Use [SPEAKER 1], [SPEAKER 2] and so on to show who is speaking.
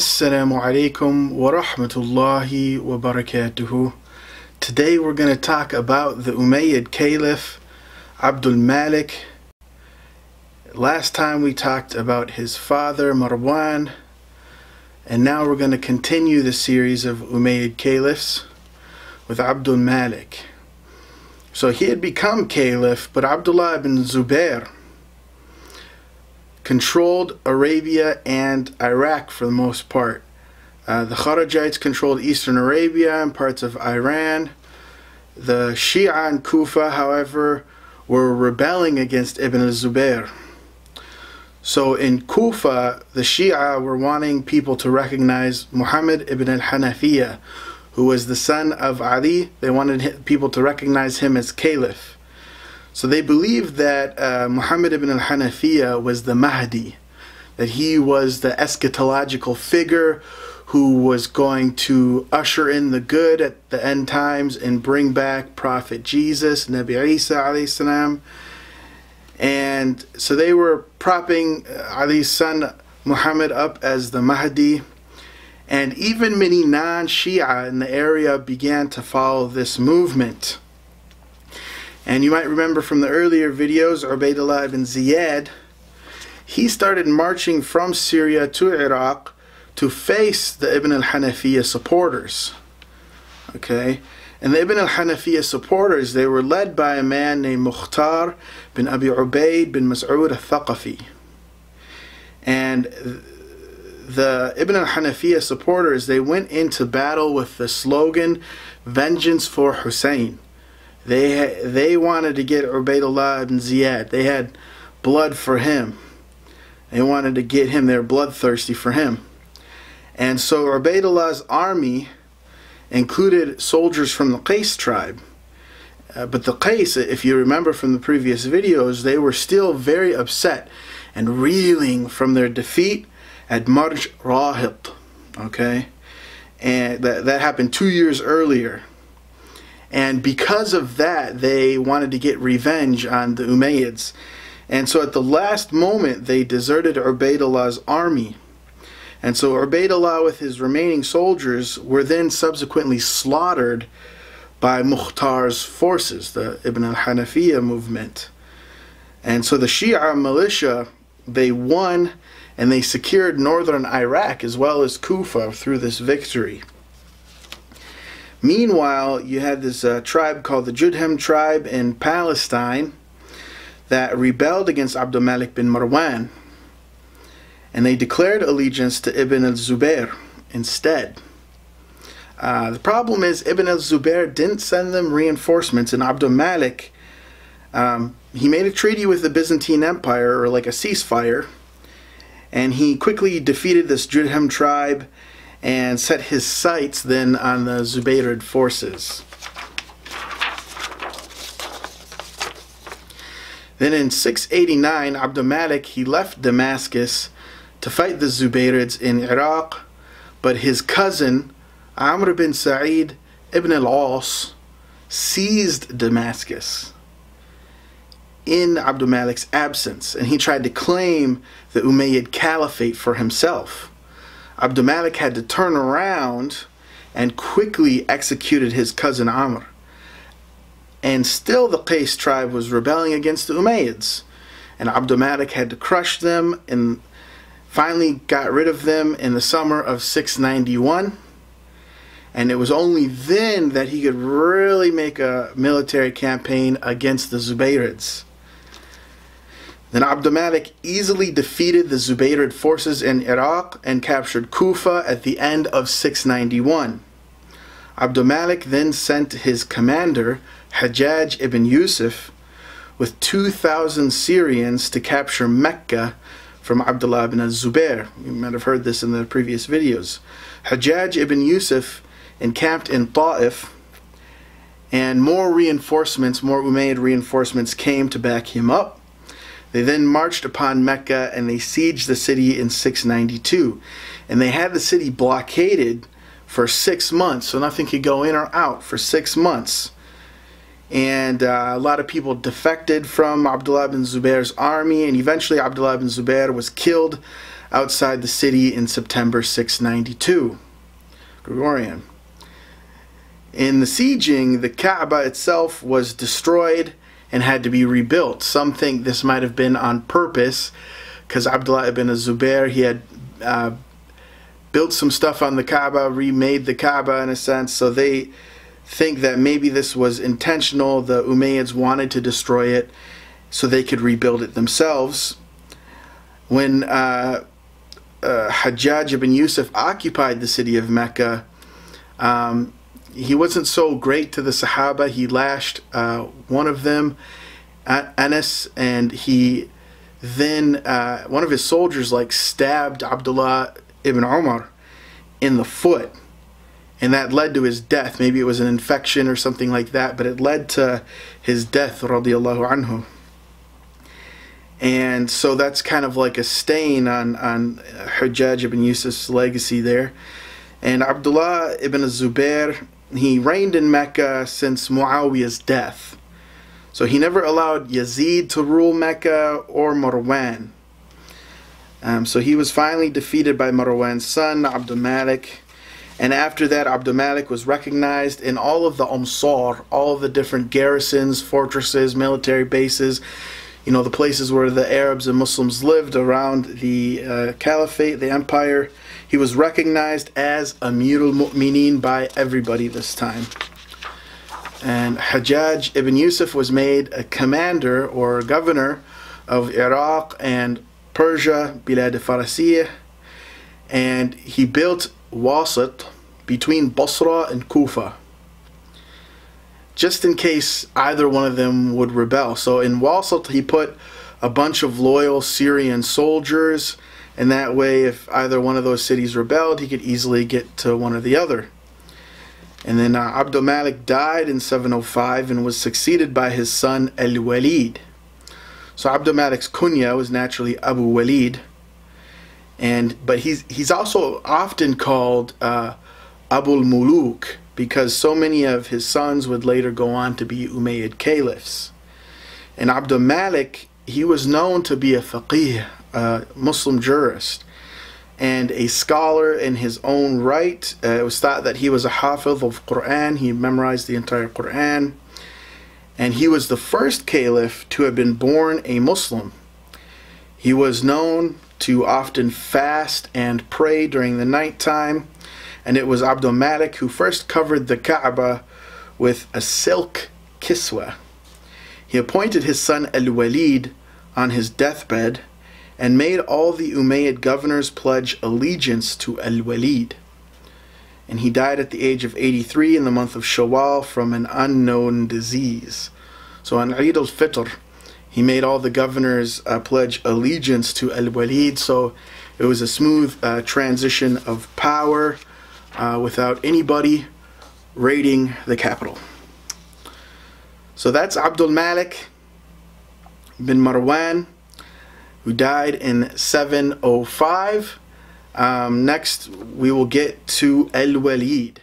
[SPEAKER 1] Assalamu alaikum wa rahmatullahi wa barakatuhu. Today we're going to talk about the Umayyad Caliph Abdul Malik. Last time we talked about his father Marwan, and now we're going to continue the series of Umayyad Caliphs with Abdul Malik. So he had become Caliph, but Abdullah ibn Zubair controlled Arabia and Iraq for the most part. Uh, the Kharijites controlled eastern Arabia and parts of Iran. The Shia in Kufa, however, were rebelling against Ibn al-Zubair. So in Kufa, the Shia were wanting people to recognize Muhammad ibn al-Hanafiya, who was the son of Ali. They wanted people to recognize him as Caliph. So they believed that uh, Muhammad ibn al-Hanafiya was the Mahdi, that he was the eschatological figure who was going to usher in the good at the end times and bring back Prophet Jesus, Nabi Isa alayhi salam. And so they were propping Ali's son Muhammad up as the Mahdi. And even many non Shia in the area began to follow this movement. And you might remember from the earlier videos, Ubaidullah ibn Ziyad, he started marching from Syria to Iraq to face the Ibn al-Hanafiya supporters. Okay? And the Ibn al-Hanafiya supporters, they were led by a man named Mukhtar bin Abi Ubaid bin Mas'ud al-Thaqafi. And the Ibn al-Hanafiya supporters, they went into battle with the slogan, Vengeance for Hussein. They, they wanted to get Ubaidullah ibn Ziyad. They had blood for him. They wanted to get him. They were bloodthirsty for him. And so Ubaidullah's army included soldiers from the Qais tribe. Uh, but the Qais, if you remember from the previous videos, they were still very upset and reeling from their defeat at Marj Rahit. Okay? And that, that happened two years earlier. And because of that, they wanted to get revenge on the Umayyads. And so at the last moment, they deserted Ubaidullah's army. And so Ubaidullah with his remaining soldiers were then subsequently slaughtered by Mukhtar's forces, the Ibn al-Hanafiya movement. And so the Shia militia, they won and they secured northern Iraq as well as Kufa through this victory. Meanwhile, you had this uh, tribe called the Judham tribe in Palestine that rebelled against Abdul Malik bin Marwan. And they declared allegiance to Ibn al-Zubair instead. Uh, the problem is Ibn al-Zubair didn't send them reinforcements and Abdul Malik, um, he made a treaty with the Byzantine Empire, or like a ceasefire, and he quickly defeated this Judham tribe and set his sights then on the Zubayrid forces. Then in 689, Abdul Malik he left Damascus to fight the Zubayrids in Iraq, but his cousin Amr bin Sa'id ibn al-As seized Damascus in Abdul Malik's absence, and he tried to claim the Umayyad Caliphate for himself. Abdul Malik had to turn around and quickly executed his cousin Amr. And still the Qais tribe was rebelling against the Umayyads. And Abdul Malik had to crush them and finally got rid of them in the summer of 691. And it was only then that he could really make a military campaign against the Zubayrids. Then Abdul Malik easily defeated the Zubayrid forces in Iraq and captured Kufa at the end of 691. Abdul Malik then sent his commander, Hajjaj ibn Yusuf, with 2,000 Syrians to capture Mecca from Abdullah ibn Zubair. You might have heard this in the previous videos. Hajjaj ibn Yusuf encamped in Ta'if, and more reinforcements, more Umayyad reinforcements came to back him up. They then marched upon Mecca and they sieged the city in 692. And they had the city blockaded for six months, so nothing could go in or out for six months. and uh, a lot of people defected from Abdullah bin Zubair's army, and eventually Abdullah bin Zubair was killed outside the city in September 692. Gregorian. In the sieging, the Kaaba itself was destroyed and had to be rebuilt. Some think this might have been on purpose because Abdullah ibn Zubair, he had uh, built some stuff on the Kaaba, remade the Kaaba in a sense, so they think that maybe this was intentional. The Umayyads wanted to destroy it so they could rebuild it themselves. When uh, uh, Hajjaj ibn Yusuf occupied the city of Mecca, um, he wasn't so great to the Sahaba. He lashed uh, one of them, Anas, and he then, uh, one of his soldiers like stabbed Abdullah ibn Omar in the foot and that led to his death. Maybe it was an infection or something like that, but it led to his death, radiallahu anhu. And so that's kind of like a stain on, on Hajjaj ibn Yusuf's legacy there. And Abdullah ibn Zubair, he reigned in Mecca since Muawiyah's death. So he never allowed Yazid to rule Mecca or Marwan. Um, so he was finally defeated by Marwan's son, Abdul Malik and after that, Abdul Malik was recognized in all of the Amsar, all the different garrisons, fortresses, military bases, you know, the places where the Arabs and Muslims lived around the uh, caliphate, the empire. He was recognized as Amir al-Mu'mineen by everybody this time. And Hajjaj ibn Yusuf was made a commander or governor of Iraq and Persia, Bilad al-Farasiyah, and he built Wasit between Basra and Kufa just in case either one of them would rebel. So in Wasit he put a bunch of loyal Syrian soldiers and that way if either one of those cities rebelled he could easily get to one or the other. And then uh, Abdul Malik died in 705 and was succeeded by his son Al-Walid. So Abdul Malik's kunya was naturally Abu Walid and but he's he's also often called uh, Abul Muluk because so many of his sons would later go on to be Umayyad caliphs. And Abdul Malik, he was known to be a faqih, a Muslim jurist, and a scholar in his own right. Uh, it was thought that he was a hafiz of Quran. He memorized the entire Quran. And he was the first caliph to have been born a Muslim. He was known to often fast and pray during the night time. And it was Abdul Malik who first covered the Kaaba with a silk kiswa. He appointed his son Al-Walid on his deathbed and made all the Umayyad governors pledge allegiance to Al-Walid. And he died at the age of 83 in the month of Shawwal from an unknown disease. So on Eid al-Fitr, he made all the governors uh, pledge allegiance to Al Walid, so it was a smooth uh, transition of power uh, without anybody raiding the capital. So that's Abdul Malik bin Marwan, who died in 705. Um, next, we will get to Al Walid.